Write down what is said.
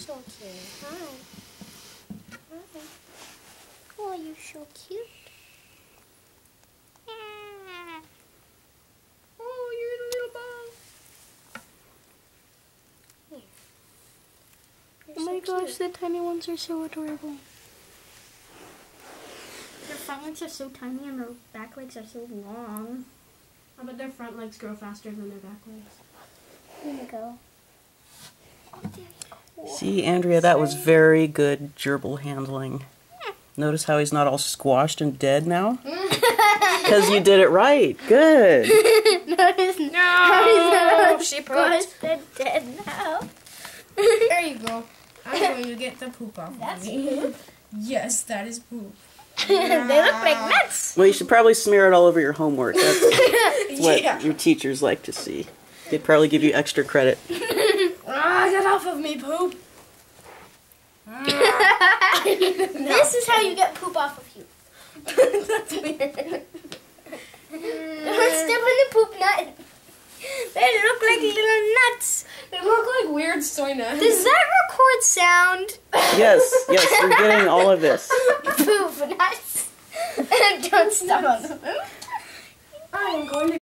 so cute. Hi. Hi. Oh, you're so cute. Ah. Oh, you're in a little ball. You're Oh my so gosh, cute. the tiny ones are so adorable. Their front legs are so tiny and their back legs are so long. How about their front legs grow faster than their back legs? Here we go. Oh, they're cool. See, Andrea, that was very good gerbil handling. Notice how he's not all squashed and dead now? Because you did it right. Good. Notice No! she Squished and dead now. There you go. I'm going to get the poop off That's of me. Yes, that is poop. they look like nuts. Well, you should probably smear it all over your homework. That's what Yeah. your teachers like to see. They'd probably give you extra credit. Get off of me, poop. This is how you get poop off of you. That's weird. Don't step in the poop nut. They look like little nuts. They look like weird soy nuts. Does that record sound? Yes, yes, you're getting all of this. poop nuts. Don't step on them. I am going to